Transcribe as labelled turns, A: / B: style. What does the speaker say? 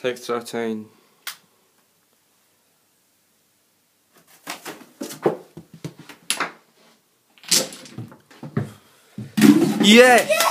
A: Take 13. Yeah!